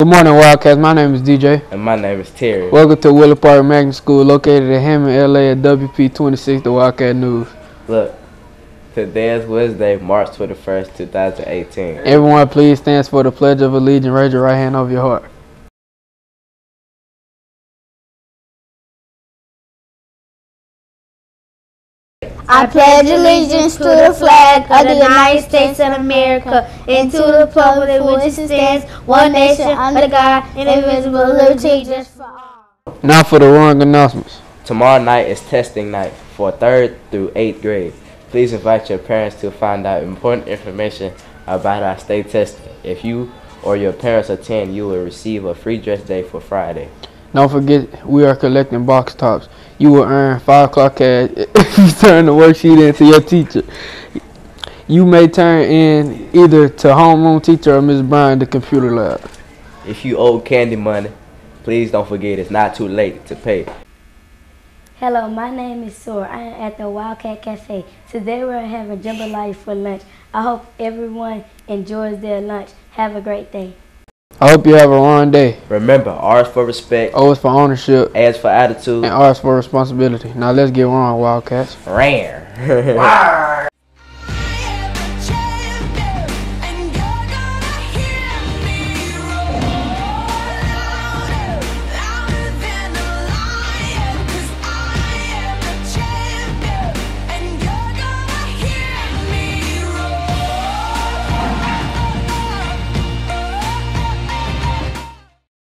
Good morning, Wildcats. My name is DJ. And my name is Terry. Welcome to Woodland Park Magnet School, located in Hammond, LA at WP 26, the Wildcat News. Look, today is Wednesday, March 21st, 2018. Everyone, please stand for the Pledge of Allegiance. Raise your right hand over your heart. I pledge allegiance to the flag of the United States of America and to the republic for which it stands, one nation under God, indivisible, liberty, just for all. Now for the wrong announcements. Tomorrow night is testing night for 3rd through 8th grade. Please invite your parents to find out important information about our state testing. If you or your parents attend, you will receive a free dress day for Friday. Don't forget, we are collecting box tops. You will earn 5 o'clock cash if you turn the worksheet in to your teacher. You may turn in either to homeroom teacher or Ms. Bryan, the computer lab. If you owe candy money, please don't forget it's not too late to pay. Hello, my name is Soar. I am at the Wildcat Cafe. Today we're having jambalaya for lunch. I hope everyone enjoys their lunch. Have a great day. I hope you have a wrong day. Remember, R is for respect, O is for ownership, A is for attitude, and R is for responsibility. Now let's get wrong, Wildcats. Rare.